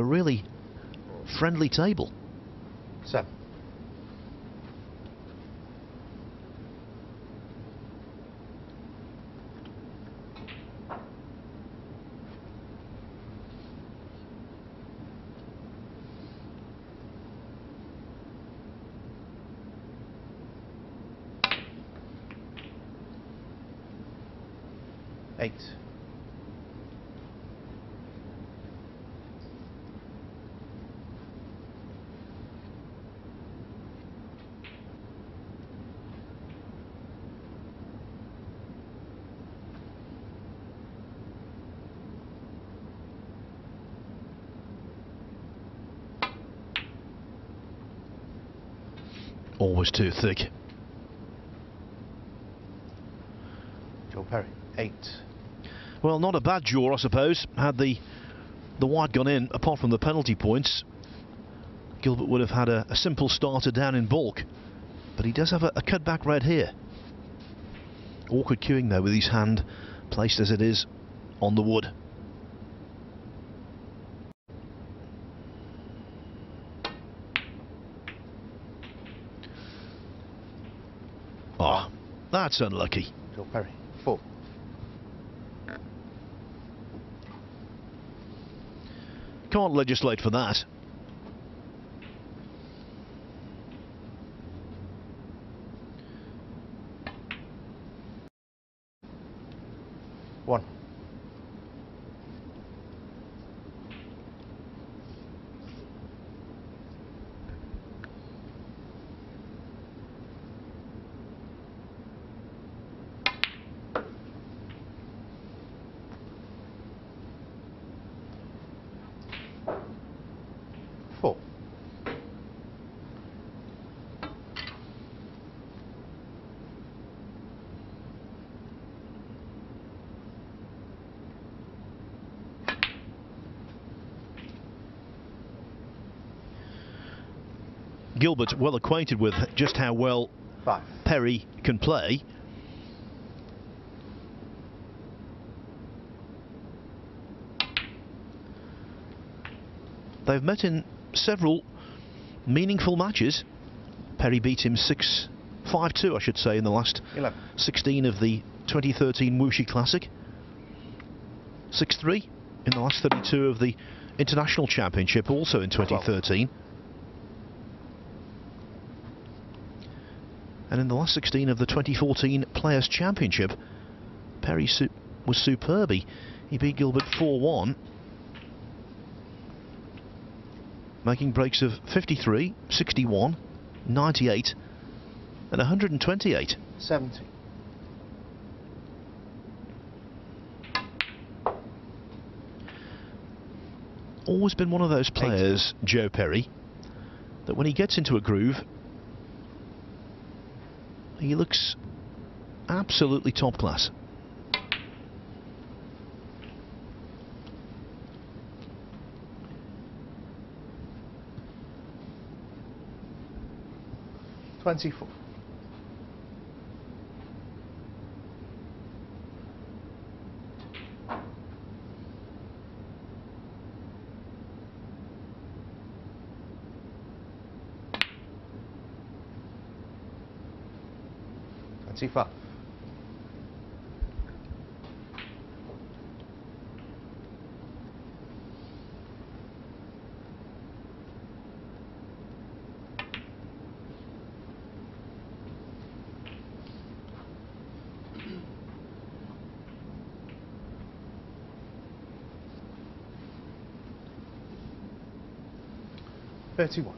a really friendly table. Seven. Eight. Always too thick. Joe Perry. Eight. Well, not a bad draw, I suppose. Had the the white gone in, apart from the penalty points, Gilbert would have had a, a simple starter down in baulk. But he does have a, a cutback red here. Awkward cueing though, with his hand placed as it is on the wood. Oh, that's unlucky. Joe Perry. Four. Can't legislate for that. One. Four. Gilbert well acquainted with just how well Five. Perry can play. They've met in several meaningful matches. Perry beat him 6 5 2, I should say, in the last Eleven. 16 of the 2013 Wuxi Classic. 6 3 in the last 32 of the International Championship, also in 2013. And in the last 16 of the 2014 Players' Championship, Perry su was superb. He, beat Gilbert 4 1, making breaks of 53, 61, 98, and 128. Seventy. Always been one of those players, Joe Perry, that when he gets into a groove, he looks absolutely top class. Twenty-four. Twenty-five. Thirty-one.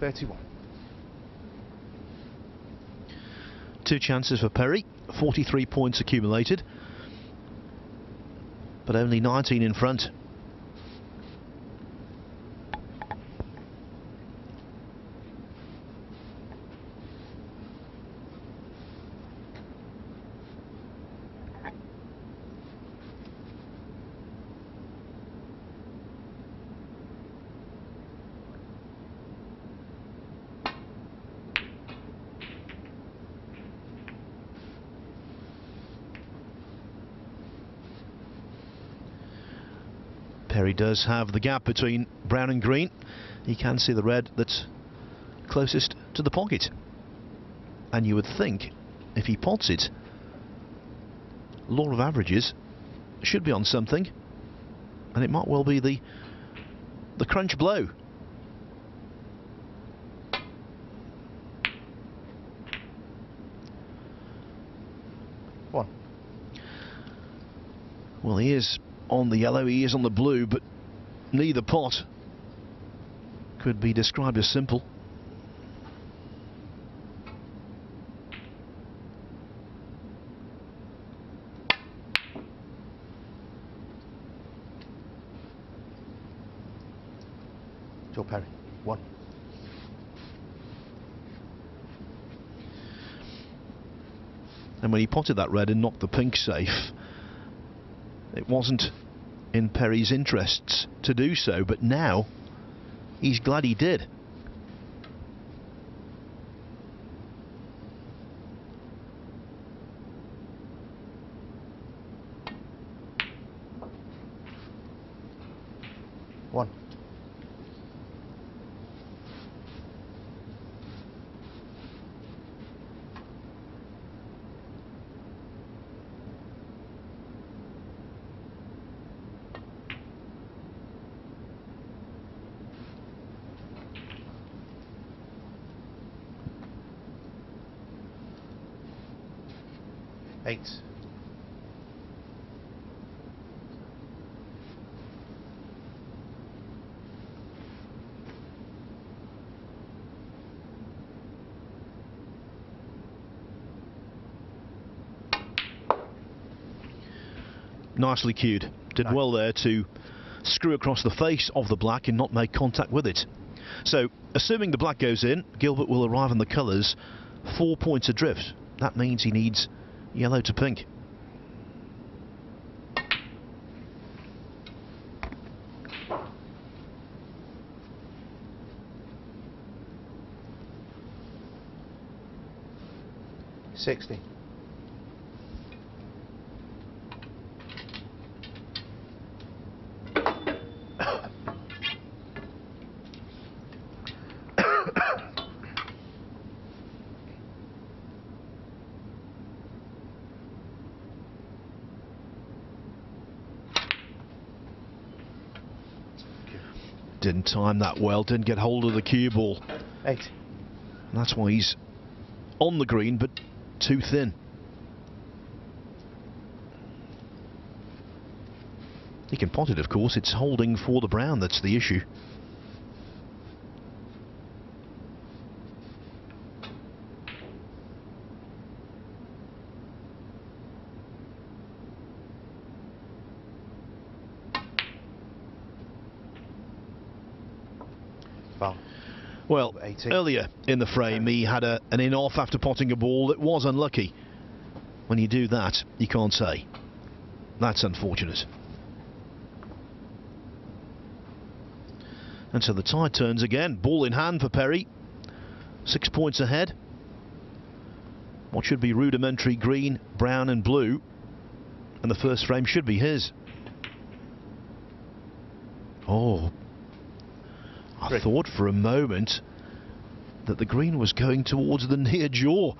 31. Two chances for Perry, 43 points accumulated, but only 19 in front. Does have the gap between brown and green. He can see the red that's closest to the pocket. And you would think, if he pots it, law of averages should be on something. And it might well be the the crunch blow. One. Well, he is on the yellow, he is on the blue, but neither pot could be described as simple. Joe Perry. One. And when he potted that red and knocked the pink safe, it wasn't in Perry's interests to do so, but now he's glad he did. One. Eight. Nicely cued. Did Nice. well there to screw across the face of the black and not make contact with it. So, assuming the black goes in, Gilbert will arrive on the colours four points adrift. That means he needs yellow to pink. Sixty. Didn't time that well, didn't get hold of the cue ball. Eight. And that's why he's on the green, but too thin. He can pot it, of course. It's holding for the brown that's the issue. Earlier in the frame, he had a, an in off after potting a ball that was unlucky. When you do that, you can't say. That's unfortunate. And so the tide turns again. Ball in hand for Perry. Six points ahead. What should be rudimentary green, brown, and blue. And the first frame should be his. Oh, I thought for a moment that the green was going towards the near jaw.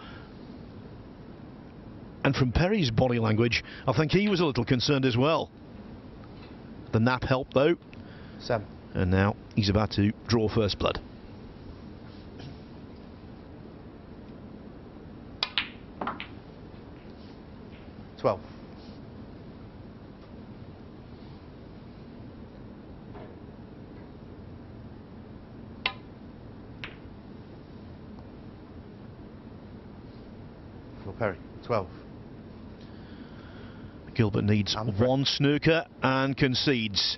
And from Perry's body language, I think he was a little concerned as well. The nap helped though, Seven. and now he's about to draw first blood. Twelve. Joe Perry. Twelve. Gilbert needs one snooker and concedes.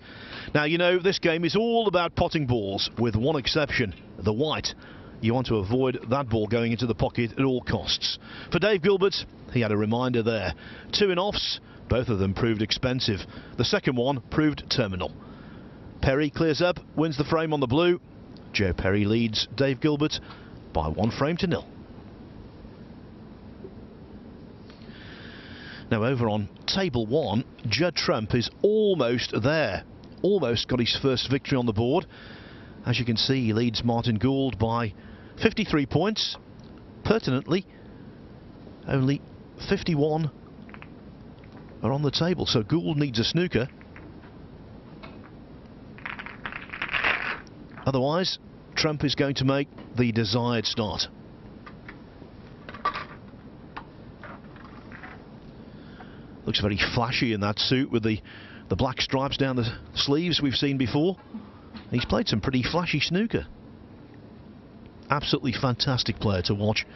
Now, you know, this game is all about potting balls, with one exception, the white. You want to avoid that ball going into the pocket at all costs. For Dave Gilbert, he had a reminder there. Two in offs, both of them proved expensive. The second one proved terminal. Perry clears up, wins the frame on the blue. Joe Perry leads Dave Gilbert by one frame to nil. Now over on table one, Judd Trump is almost there. almost got his first victory on the board. As you can see, he leads Martin Gould by 53 points. Pertinently, only 51 are on the table, so Gould needs a snooker. Otherwise, Trump is going to make the desired start. Looks very flashy in that suit with the, the black stripes down the sleeves we've seen before. He's played some pretty flashy snooker. Absolutely fantastic player to watch.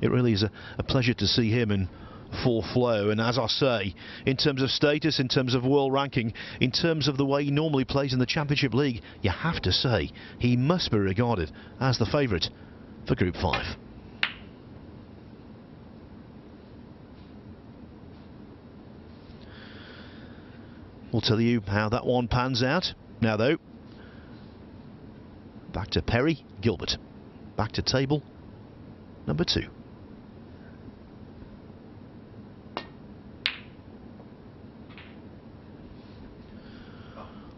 It really is a, a pleasure to see him in full flow. And as I say, in terms of status, in terms of world ranking, in terms of the way he normally plays in the Championship League, you have to say he must be regarded as the favourite for Group 5. We'll tell you how that one pans out. Now, though, back to Perry, Gilbert. Back to table number two.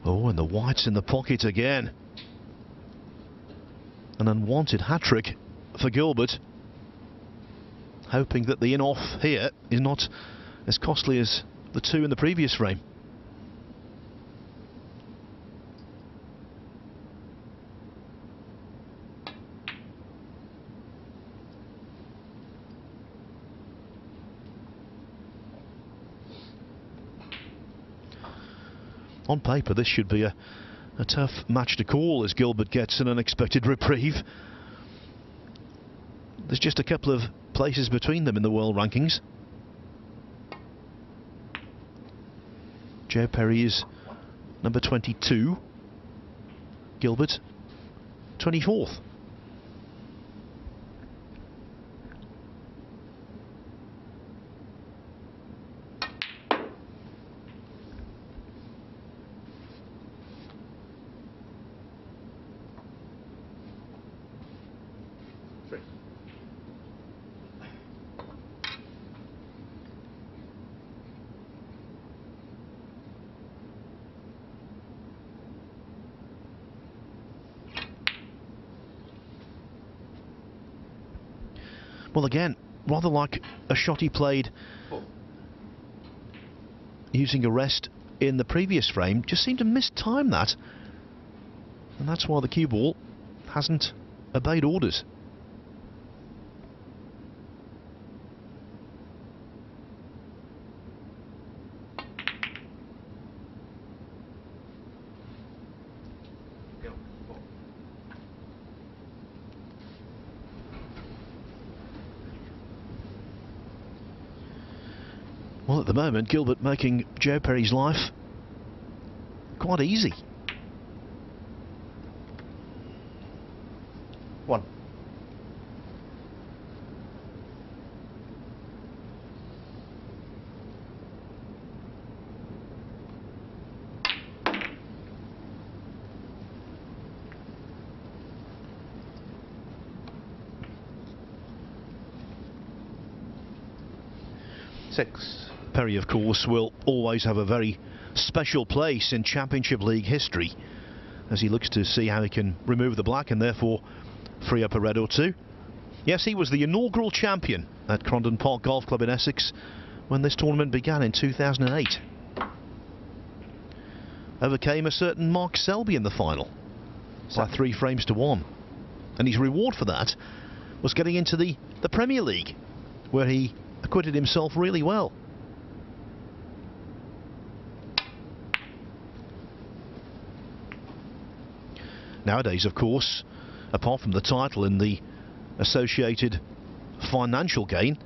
Oh, and the whites in the pocket again. An unwanted hat-trick for Gilbert. Hoping that the in-off here is not as costly as the two in the previous frame. On paper this should be a, a tough match to call as Gilbert gets an unexpected reprieve. There's just a couple of places between them in the world rankings. Joe Perry is number 22. Gilbert 24th. Well, again, rather like a shot he played using a rest in the previous frame, just seemed to mistime that. And that's why the cue ball hasn't obeyed orders. The moment, Gilbert making Joe Perry's life quite easy. One. Six. Perry, of course, will always have a very special place in Championship League history as he looks to see how he can remove the black and therefore free up a red or two. Yes, he was the inaugural champion at Crondon Park Golf Club in Essex when this tournament began in 2008. Overcame a certain Mark Selby in the final by three frames to one. And his reward for that was getting into the, the Premier League, where he acquitted himself really well. Nowadays, of course, apart from the title and the associated financial gain,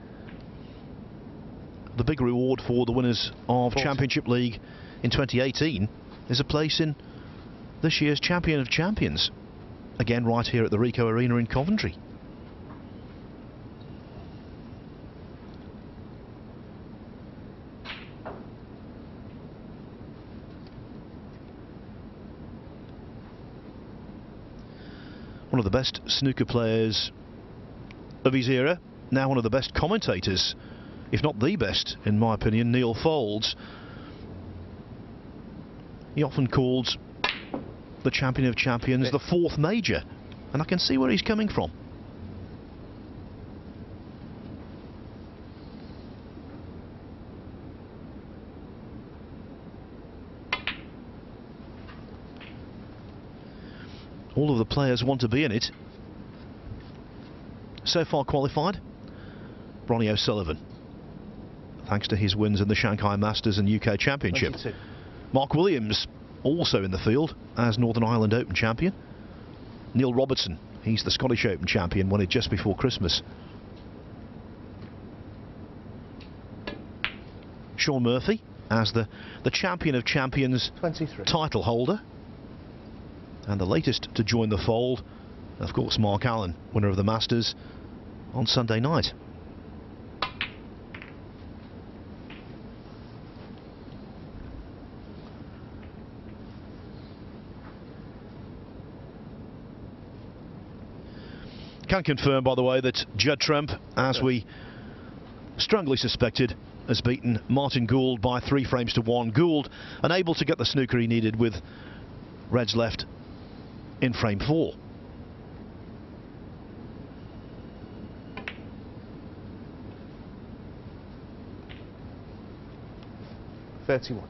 the big reward for the winners of Championship League in 2018 is a place in this year's Champion of Champions. Again, right here at the Ricoh Arena in Coventry. One of the best snooker players of his era, now one of the best commentators, if not the best, in my opinion, Neil Foulds. He often called the champion of champions, the fourth major. And I can see where he's coming from. Players want to be in it. So far qualified, Ronnie O'Sullivan, thanks to his wins in the Shanghai Masters and UK Championship. 22. Mark Williams also in the field as Northern Ireland Open champion. Neil Robertson, he's the Scottish Open champion, won it just before Christmas. Shaun Murphy as the, the champion of champions 23. title holder. And the latest to join the fold, of course, Mark Allen, winner of the Masters on Sunday night. Can confirm, by the way, that Judd Trump, as we strongly suspected, has beaten Martin Gould by three frames to one. Gould unable to get the snooker he needed with Reds left in frame four. Thirty-one.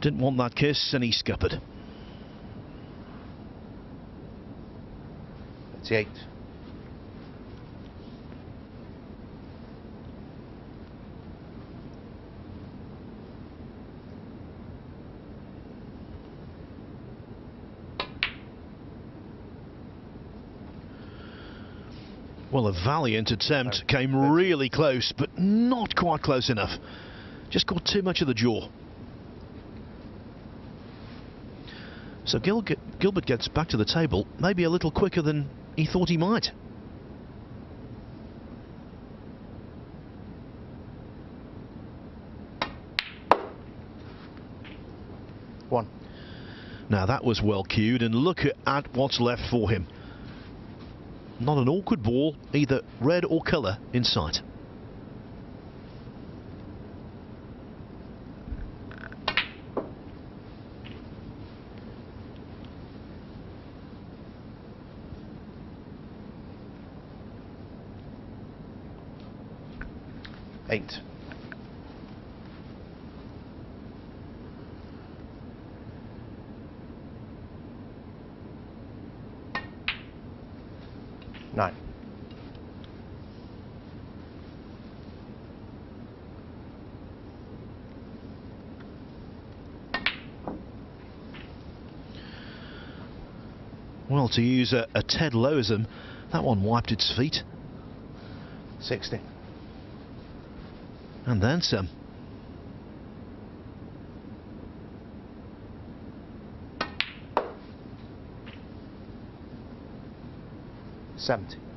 Didn't want that kiss and he scuppered. Well, a valiant attempt. Came really close, but not quite close enough. Just got too much of the jaw. So Gil Gilbert gets back to the table, maybe a little quicker than he thought he might. One. Now that was well cued, and look at- at what's left for him. Not an awkward ball, either red or colour, in sight. Eight. Nine. Well, to use a, a Ted Loweism, that one wiped its feet, Sixty. And then some. Seventy.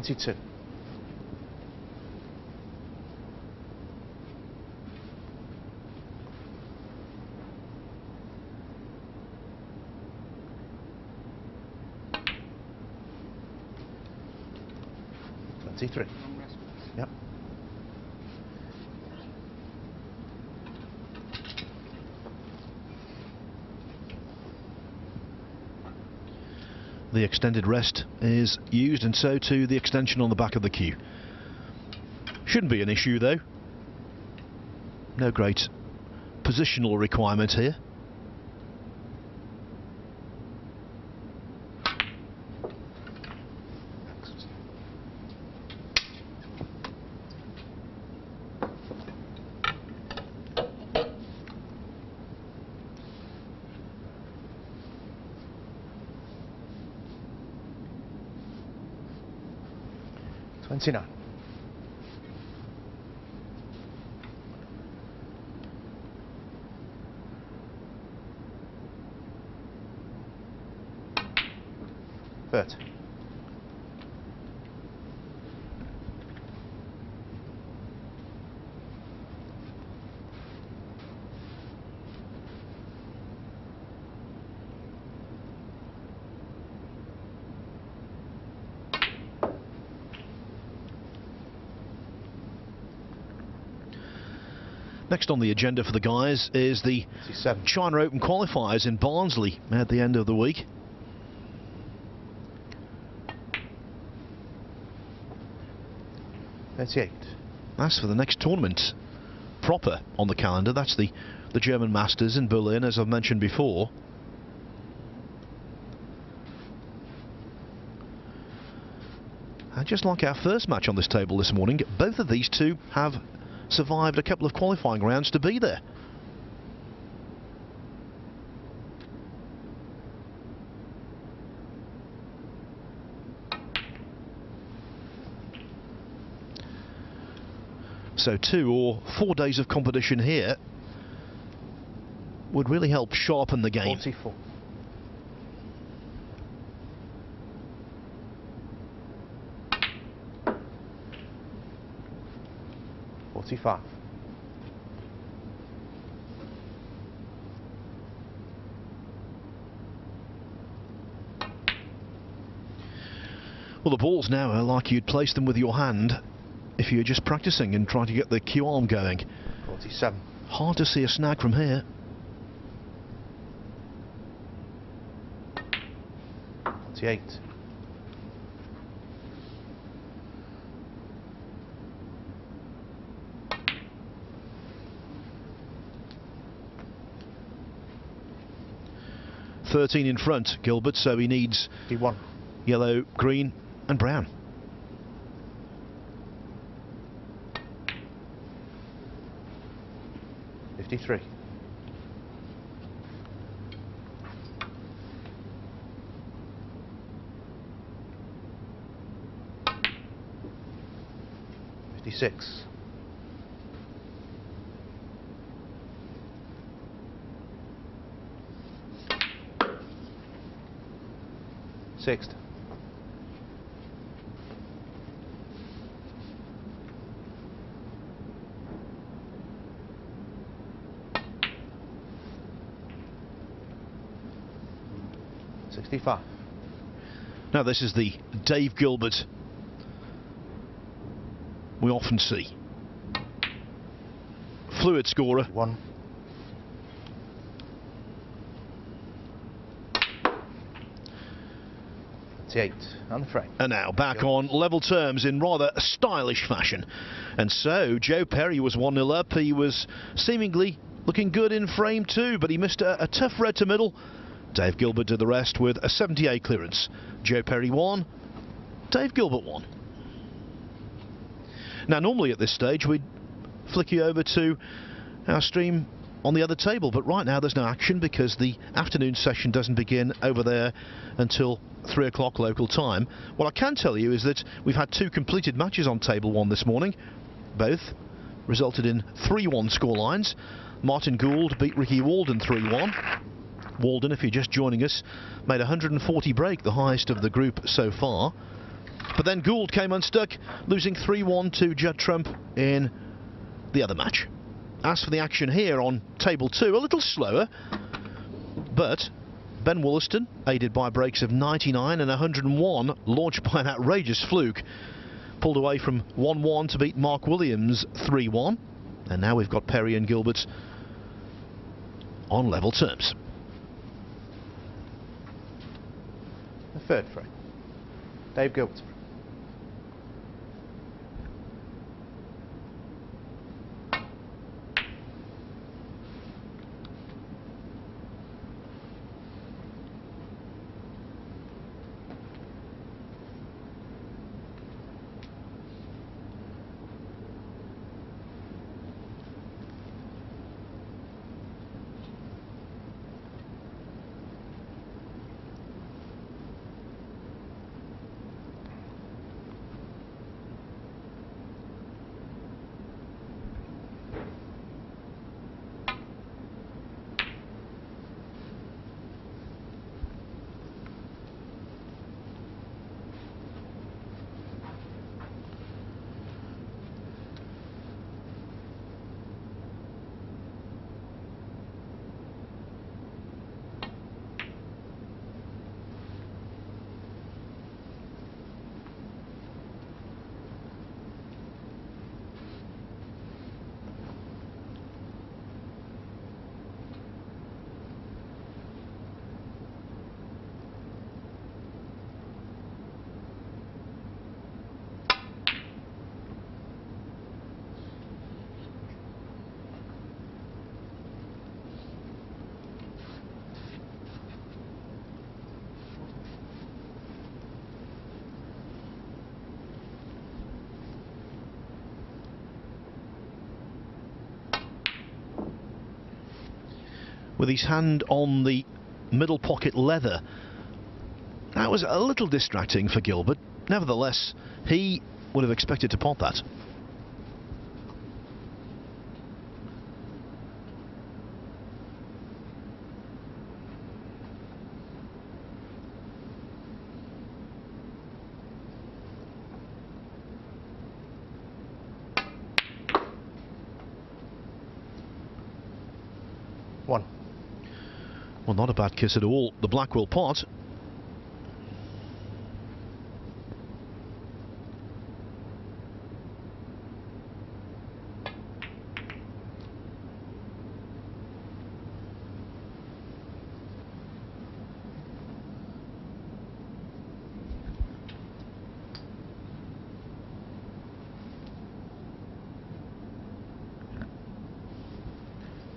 Twenty-two. Twenty-three. The extended rest is used, and so too the extension on the back of the cue. Shouldn't be an issue, though. No great positional requirement here. Twenty-nine. 30. Next on the agenda for the guys is the 37. China Open qualifiers in Barnsley at the end of the week. Thirty-eight. That's for the next tournament proper on the calendar. That's the, the German Masters in Berlin, as I've mentioned before. And just like our first match on this table this morning, both of these two have survived a couple of qualifying rounds to be there. So two or four days of competition here would really help sharpen the game. 44. Forty-five. Well, the balls now are like you'd place them with your hand if you're just practicing and trying to get the cue arm going. Forty-seven. Hard to see a snag from here. Forty-eight. Thirteen in front, Gilbert, so he needs yellow, green, and brown. Fifty-three. Fifty-six. Sixth. Sixty-five. Now, this is the Dave Gilbert we often see. Fluid scorer. One. On the frame. And now back on level terms in rather stylish fashion. And so Joe Perry was 1 0 up. He was seemingly looking good in frame two, but he missed a, a tough red to middle. Dave Gilbert did the rest with a 78 clearance. Joe Perry won. Dave Gilbert won. Now, normally at this stage, we'd flick you over to our stream on the other table, but right now there's no action because the afternoon session doesn't begin over there until 3 o'clock local time. What I can tell you is that we've had two completed matches on table one this morning. Both resulted in 3-1 scorelines. Martin Gould beat Ricky Walden 3-1. Walden, if you're just joining us, made 140 break, the highest of the group so far. But then Gould came unstuck, losing 3-1 to Judd Trump in the other match. As for the action here on table two, a little slower, but Ben Wollaston, aided by breaks of 99 and 101, launched by an outrageous fluke, pulled away from 1-1 to beat Mark Williams 3-1. And now we've got Perry and Gilbert on level terms. The third frame. Dave Gilbert's frame. With his hand on the middle pocket leather. That was a little distracting for Gilbert. Nevertheless, he would have expected to pot that. One. Well, not a bad kiss at all. The Blackwell pot.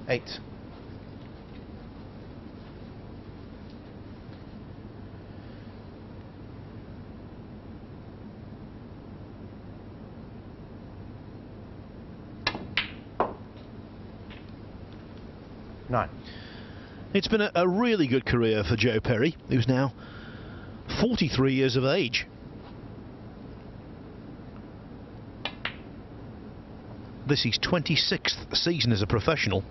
Eight. It's been a, a really good career for Joe Perry, who's now 43 years of age. This is 26th season as a professional.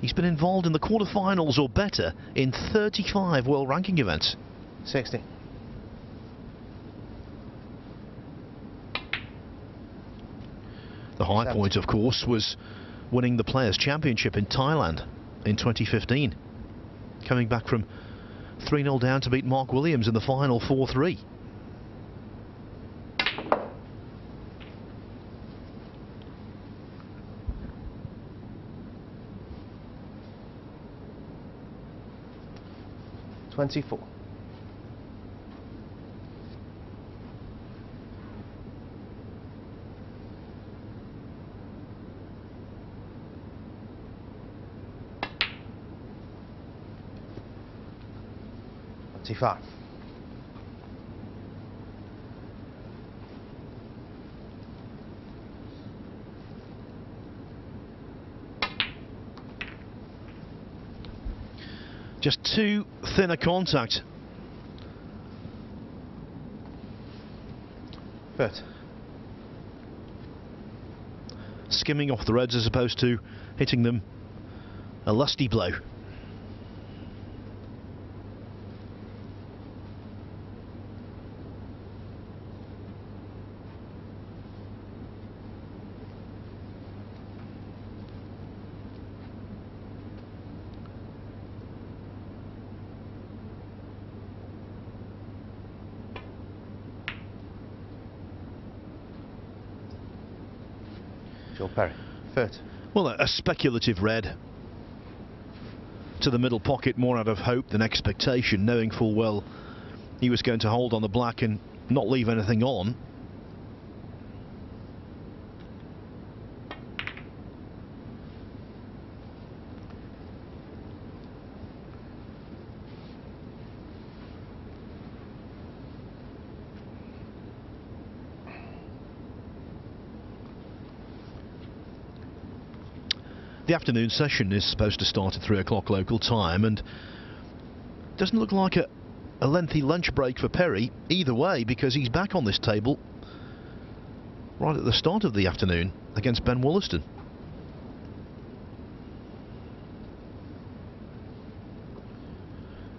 He's been involved in the quarterfinals or better in 35 world ranking events. Sixty. The high Seventy. point, of course, was winning the Players' Championship in Thailand in 2015. Coming back from 3 0 down to beat Mark Williams in the final 4 3. Twenty-four. Twenty-five. Just too thin a contact. But Skimming off the reds as opposed to hitting them a lusty blow. Joe Perry. Thirty. Well, a, a speculative red to the middle pocket, more out of hope than expectation, knowing full well he was going to hold on the black and not leave anything on. The afternoon session is supposed to start at 3 o'clock local time and doesn't look like a, a lengthy lunch break for Perry either way because he's back on this table right at the start of the afternoon against Ben Wollaston.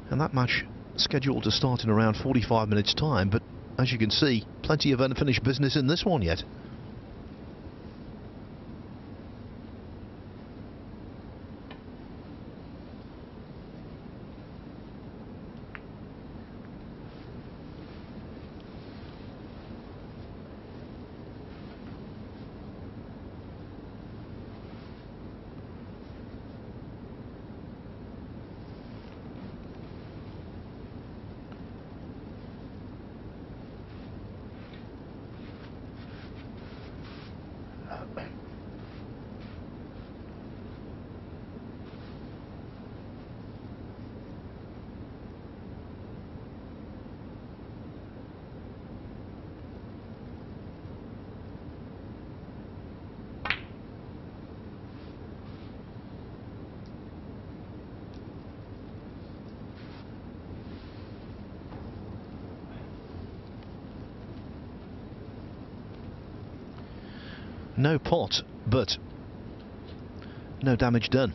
And that match scheduled to start in around 45 minutes time but as you can see plenty of unfinished business in this one yet. No pot, but no damage done.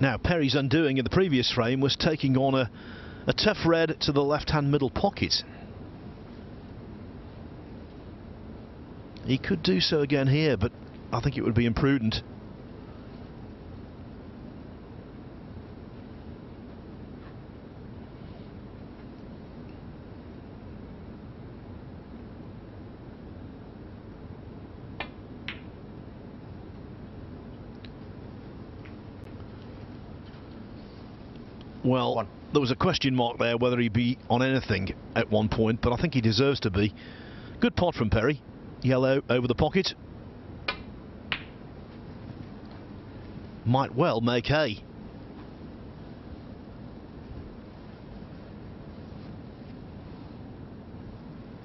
Now, Perry's undoing in the previous frame was taking on a, a tough red to the left-hand middle pocket. He could do so again here, but I think it would be imprudent. Well, One. there was a question mark there whether he'd be on anything at one point, but I think he deserves to be. Good pot from Perry. Yellow over the pocket. Might well make hay.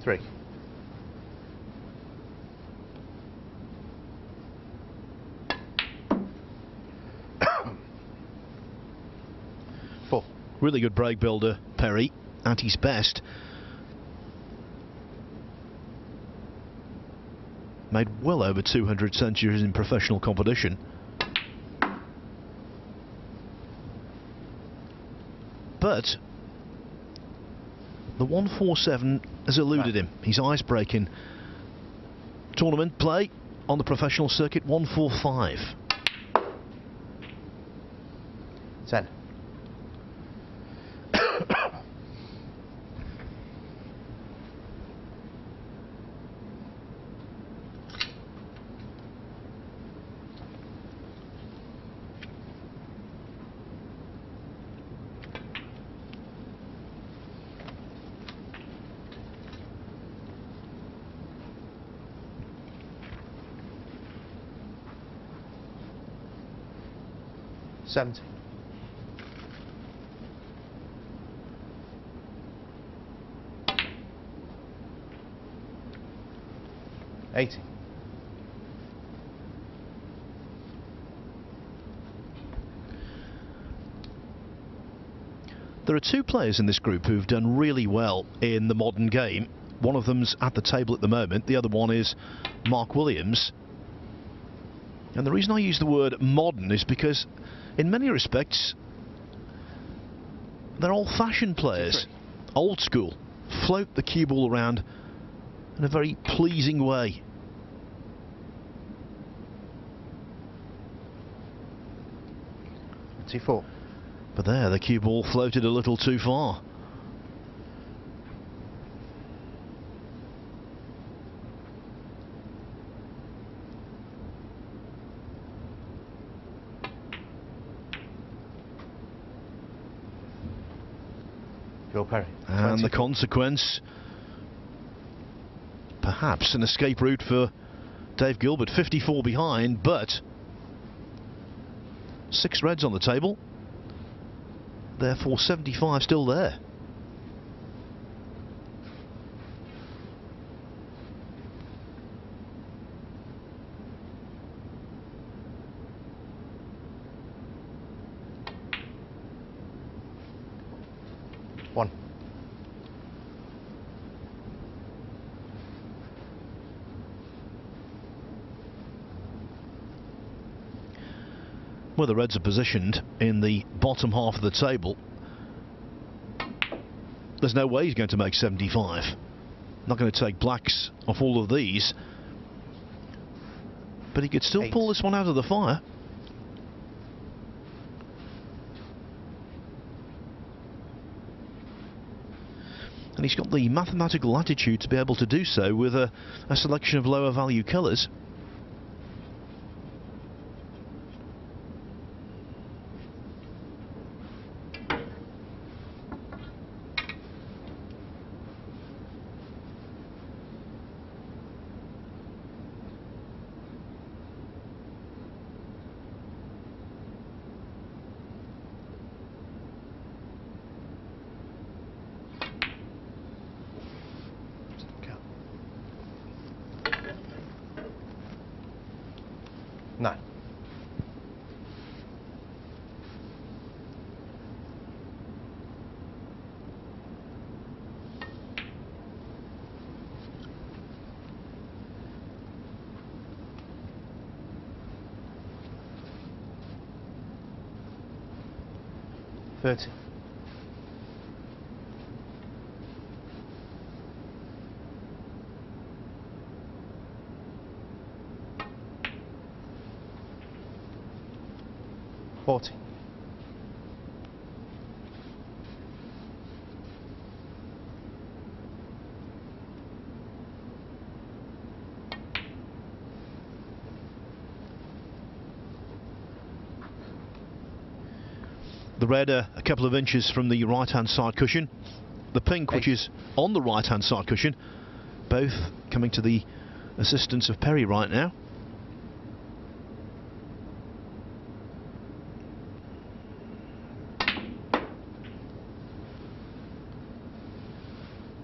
Three. Four. Really good break builder, Perry, at his best. Made well over 200 centuries in professional competition. But the 147 has eluded him. His ice breaking tournament play on the professional circuit 145. Ten. Seventy. Eighty. There are two players in this group who've done really well in the modern game. One of them's at the table at the moment, the other one is Mark Williams. And the reason I use the word modern is because, in many respects, they're old fashioned players. Old school. Float the cue ball around in a very pleasing way. Twenty-four. But there, the cue ball floated a little too far. Joe Perry. And the consequence, perhaps an escape route for Dave Gilbert. 54 behind, but six reds on the table. Therefore, 75 still there. One. Where the Reds are positioned in the bottom half of the table, there's no way he's going to make 75. Not going to take blacks off all of these. But he could still Eight. pull this one out of the fire. And he's got the mathematical attitude to be able to do so with a, a selection of lower value colours. Thirty. Forty. The red are a couple of inches from the right hand side cushion. The pink, which is on the right hand side cushion, both coming to the assistance of Perry right now.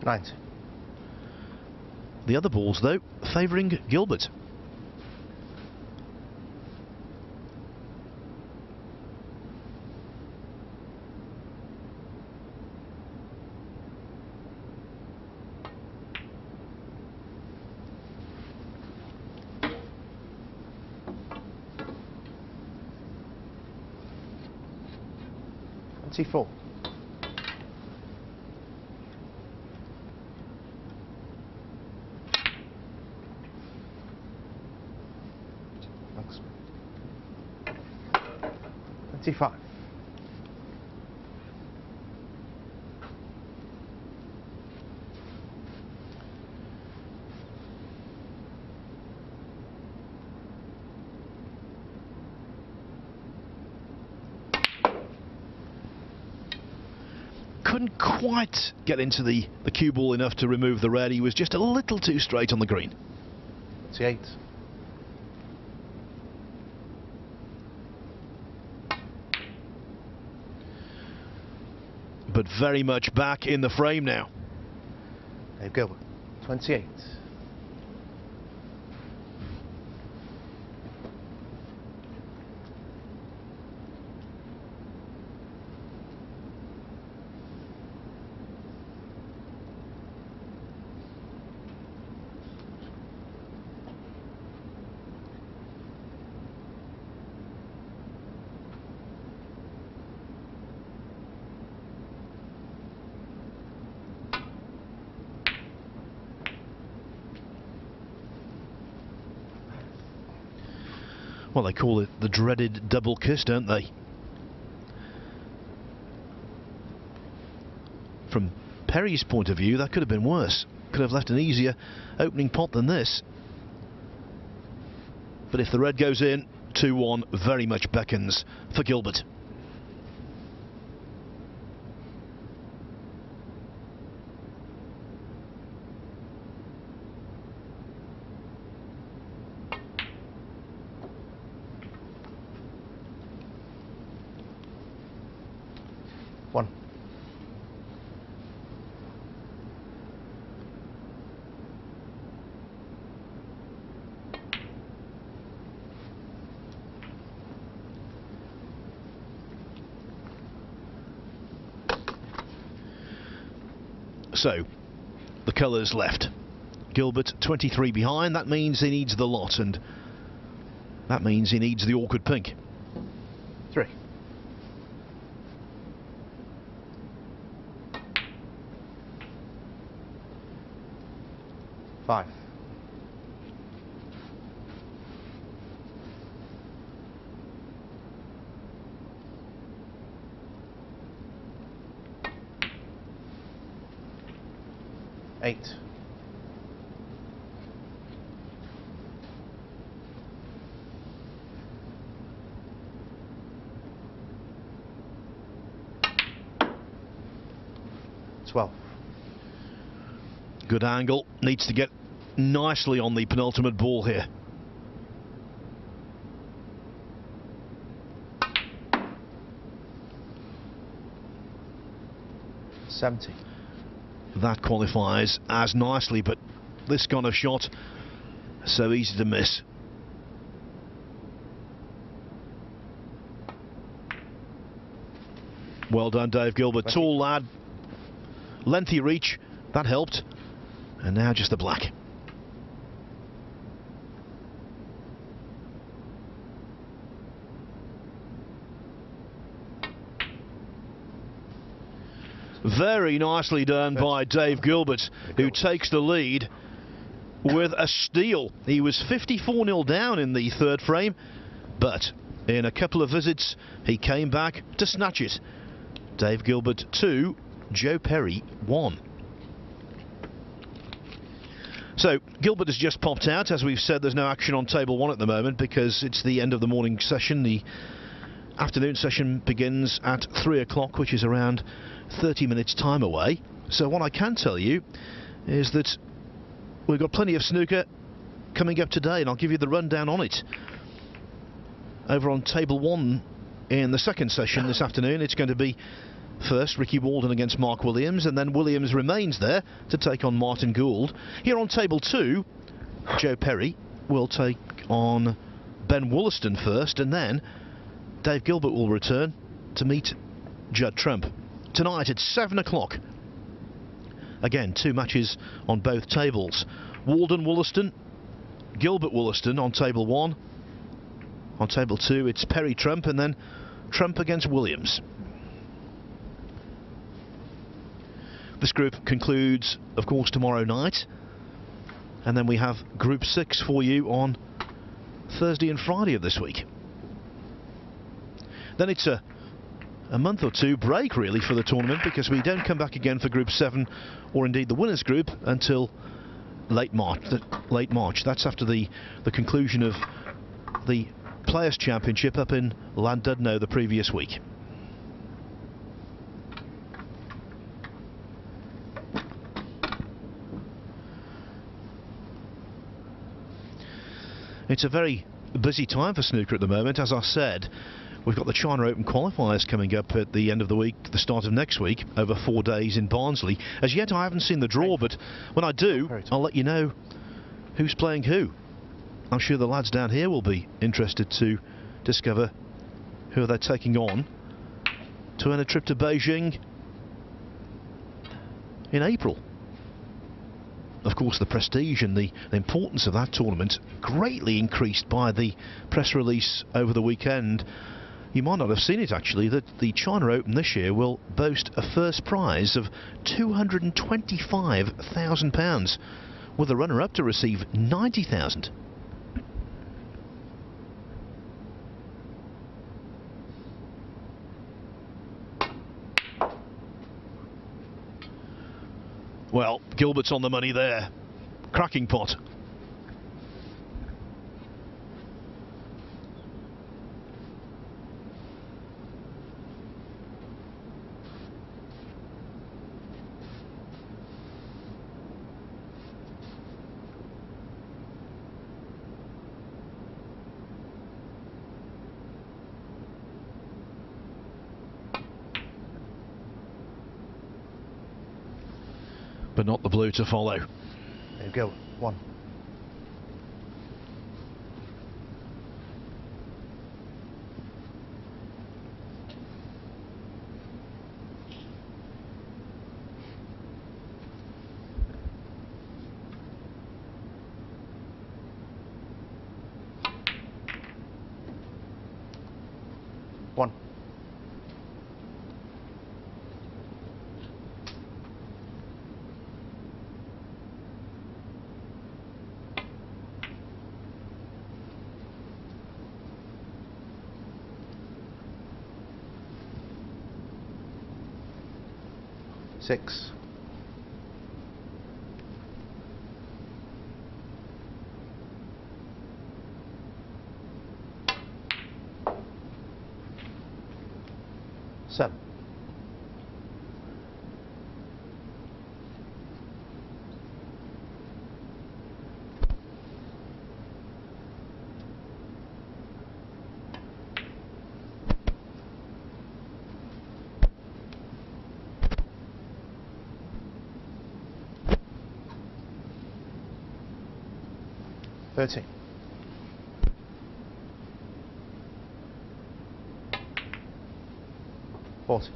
Ninety. The other balls, though, favouring Gilbert. 64. Thanks. 25. Quite get into the, the cue ball enough to remove the red. He was just a little too straight on the green. Twenty-eight. But very much back in the frame now. Dave Gilbert. Twenty-eight. They call it the dreaded double kiss, don't they? From Perry's point of view, that could have been worse. Could have left an easier opening pot than this. But if the red goes in, 2-1 very much beckons for Gilbert. so the colours left. Gilbert 23 behind, that means he needs the lot and that means he needs the awkward pink. Three. Five. Eight. Twelve. Good angle. Needs to get nicely on the penultimate ball here. Seventy. That qualifies as nicely, but this kind of shot, so easy to miss. Well done, Dave Gilbert. Tall lad. Lengthy reach. That helped. And now just the black. Very nicely done by Dave Gilbert, who takes the lead with a steal. He was 54 0 down in the third frame, but in a couple of visits, he came back to snatch it. Dave Gilbert 2, Joe Perry 1. So, Gilbert has just popped out. As we've said, there's no action on table one at the moment because it's the end of the morning session. The afternoon session begins at 3 o'clock, which is around 30 minutes' time away. So, what I can tell you is that we've got plenty of snooker coming up today, and I'll give you the rundown on it. Over on table one in the second session this afternoon, it's going to be first Ricky Walden against Mark Williams, and then Williams remains there to take on Martin Gould. Here on table two, Joe Perry will take on Ben Wollaston first, and then Dave Gilbert will return to meet Judd Trump. Tonight at 7 o'clock. Again, two matches on both tables. Walden Wollaston, Gilbert Wollaston on table one. On table two, it's Perry Trump, and then Trump against Williams. This group concludes, of course, tomorrow night. And then we have Group 6 for you on Thursday and Friday of this week. Then it's a, a month or two break, really, for the tournament because we don't come back again for Group 7 or indeed the winners group until late March. Late March. That's after the, the conclusion of the Players' Championship up in Llandudno the previous week. It's a very busy time for snooker at the moment. As I said, we've got the China Open qualifiers coming up at the end of the week, the start of next week, over four days in Barnsley. As yet, I haven't seen the draw, but when I do, I'll let you know who's playing who. I'm sure the lads down here will be interested to discover who they're taking on to earn a trip to Beijing in April. Of course, the prestige and the, the importance of that tournament greatly increased by the press release over the weekend. You might not have seen it actually, that the China Open this year will boast a first prize of £225,000, with the runner up to receive 90000 pounds Well, Gilbert's on the money there. Cracking pot. But not the blue to follow. There you go. One. Six. Seven. 13. Forty.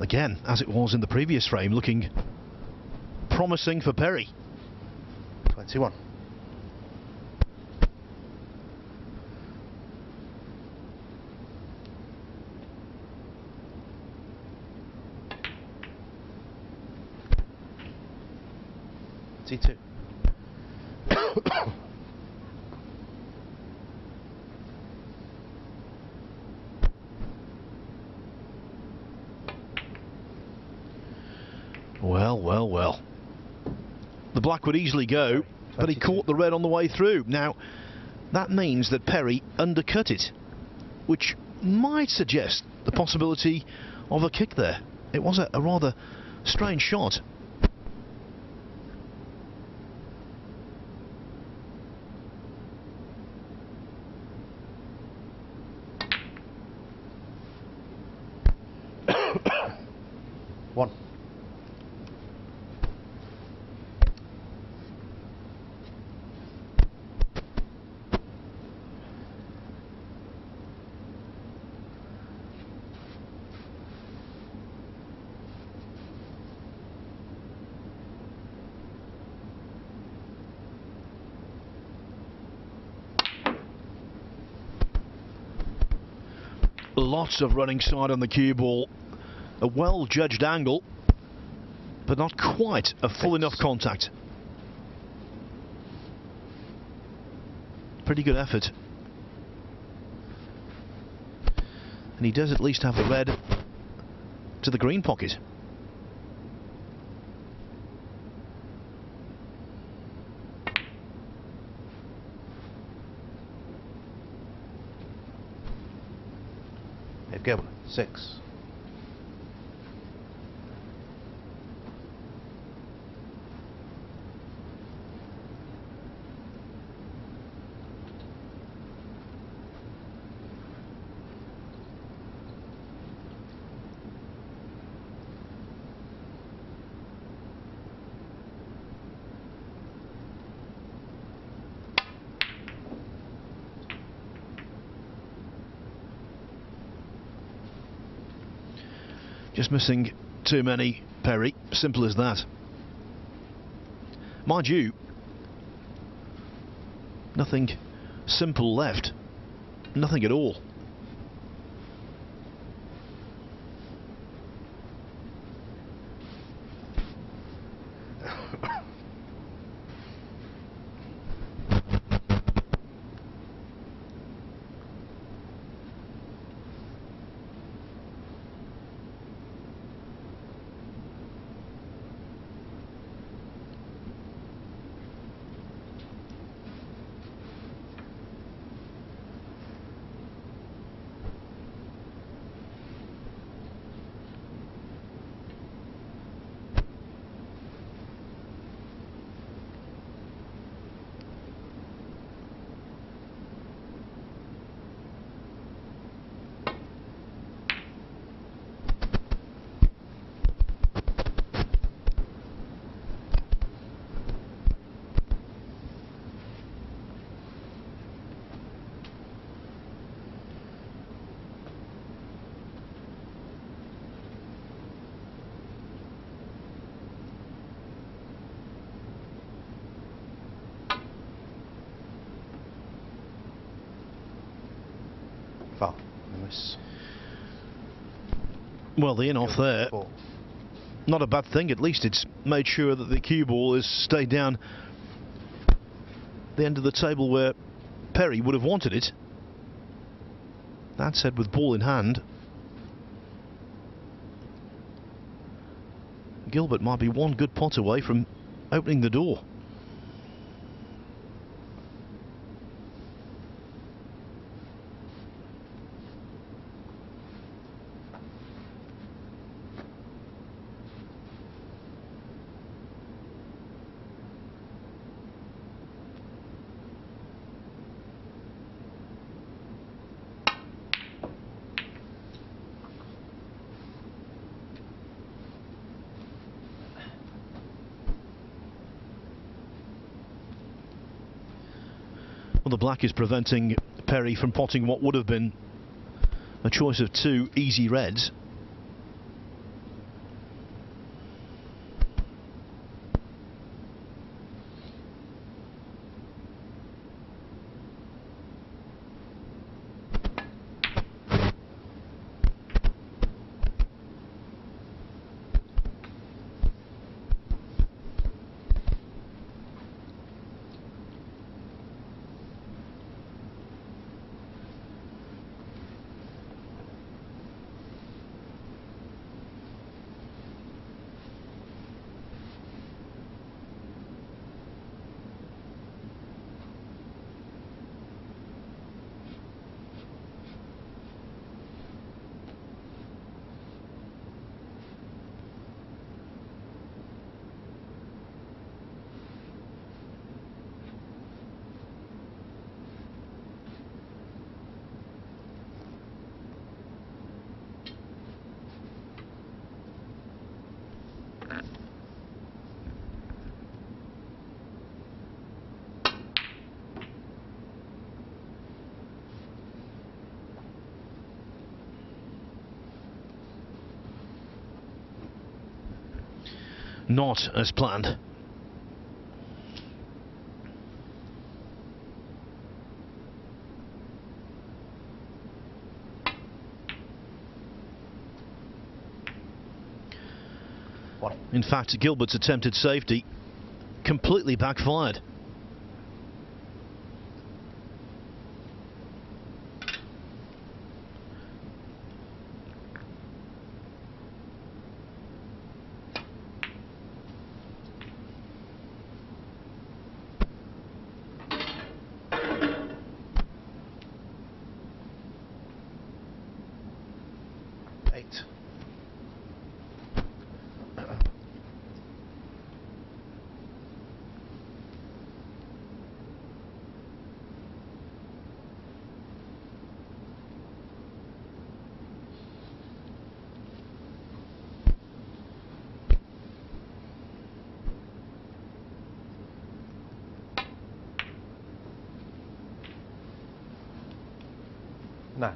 Again, as it was in the previous frame, looking promising for Perry. 21. Would easily go, but he caught the red on the way through. Now, that means that Perry undercut it, which might suggest the possibility of a kick there. It was a, a rather strange shot. One. Lots of running side on the cue ball. A well judged angle, but not quite a full Six. enough contact. Pretty good effort. And he does at least have the red to the green pocket. 6. Missing too many, Perry. Simple as that. Mind you, nothing simple left. Nothing at all. Foul. Miss. Well, the in off there, not a bad thing. At least it's made sure that the cue ball has stayed down the end of the table where Perry would have wanted it. That said, with ball in hand, Gilbert might be one good pot away from opening the door. Is preventing Perry from potting what would have been a choice of two easy reds. Not as planned. In fact, Gilbert's attempted safety completely backfired. Eight. Nine.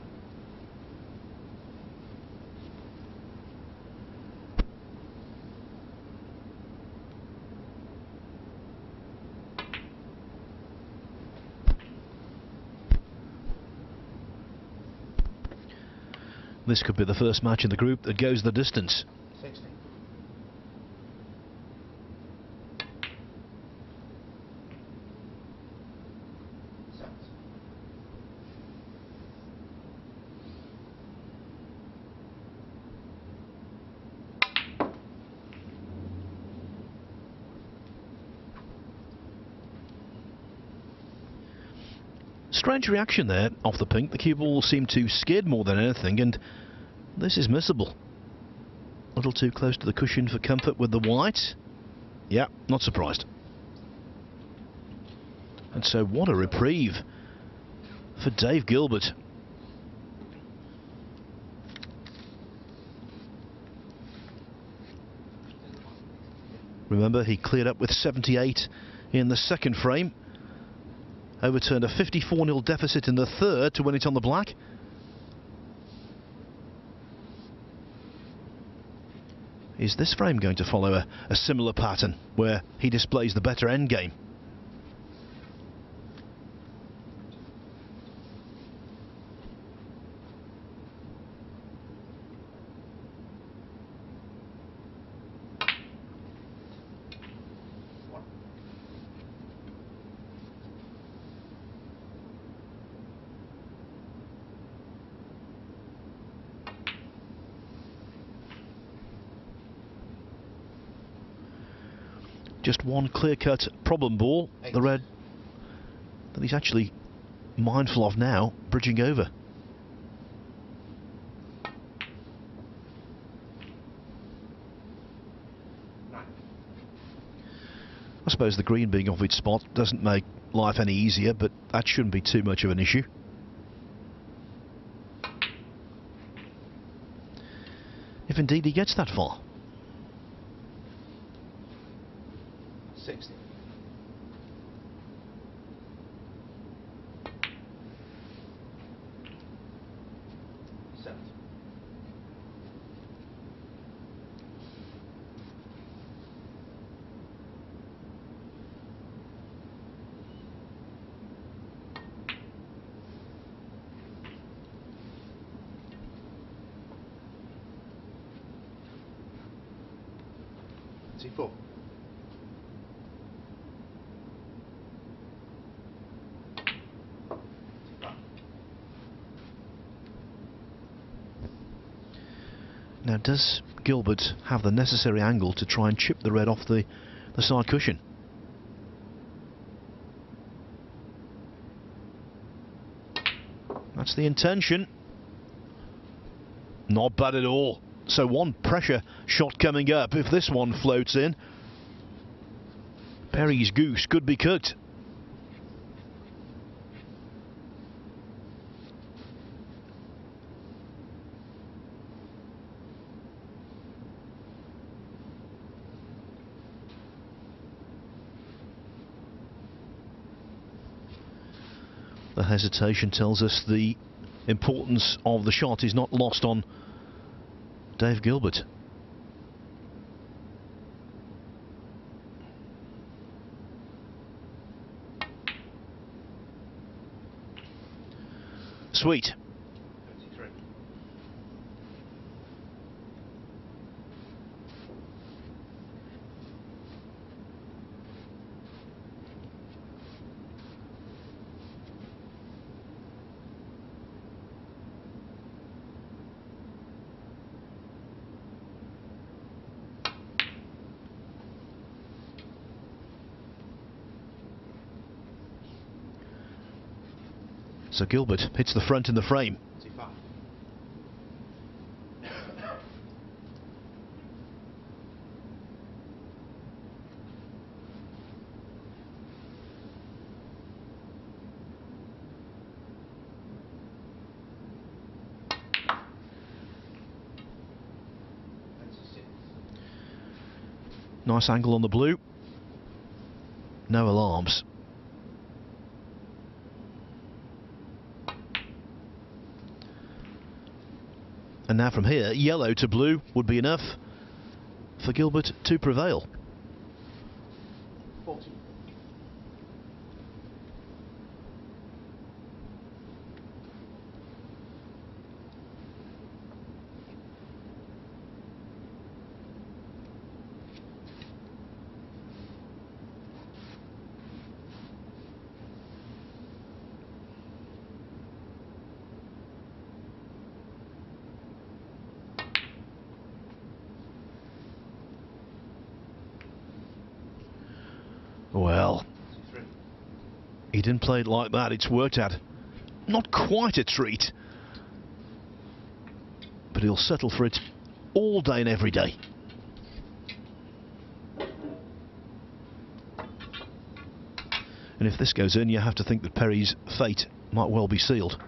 This could be the first match in the group that goes the distance. Strange reaction there off the pink. The cue ball seemed to skid more than anything, and this is missable. A little too close to the cushion for comfort with the white. Yeah, not surprised. And so, what a reprieve for Dave Gilbert. Remember, he cleared up with 78 in the second frame. Overturned a 54 0 deficit in the third to win it on the black. Is this frame going to follow a, a similar pattern where he displays the better end game? Just one clear-cut problem ball. Eight. The red that he's actually mindful of now, bridging over. Nine. I suppose the green being off its spot doesn't make life any easier, but that shouldn't be too much of an issue. If indeed he gets that far. 60. Seventy. T4. Now, does Gilbert have the necessary angle to try and chip the red off the, the side cushion? That's the intention. Not bad at all. So one pressure shot coming up. If this one floats in, Perry's goose could be cooked. The hesitation tells us the importance of the shot is not lost on Dave Gilbert. Sweet. 53. So Gilbert hits the front in the frame. Nice angle on the blue. No alarms. Now from here, yellow to blue would be enough for Gilbert to prevail. Forty. Well, Three. He didn't play it like that. It's worked out. Not quite a treat. But he'll settle for it all day and every day. And if this goes in, you have to think that Perry's fate might well be sealed.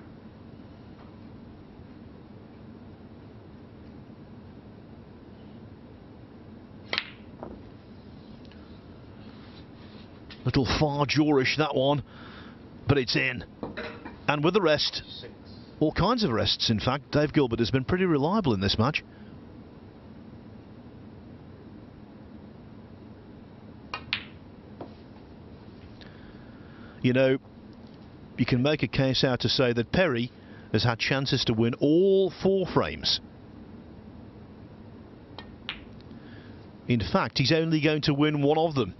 Little far jawrish that one, but it's in. And with the rest, all kinds of rests in fact, Dave Gilbert has been pretty reliable in this match. You know, you can make a case out to say that Perry has had chances to win all four frames. In fact, he's only going to win one of them.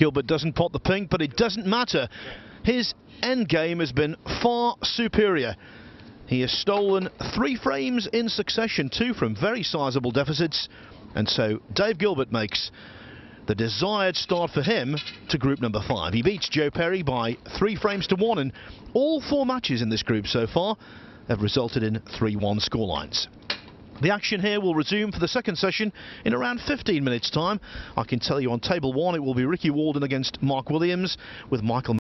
Gilbert doesn't pot the pink, but it doesn't matter. His end game has been far superior. He has stolen three frames in succession, two from very sizable deficits, and so Dave Gilbert makes the desired start for him to group number five. He beats Joe Perry by three frames to one, and all four matches in this group so far have resulted in 3-1 scorelines. The action here will resume for the second session in around 15 minutes time. I can tell you on table one it will be Ricky Walden against Mark Williams with Michael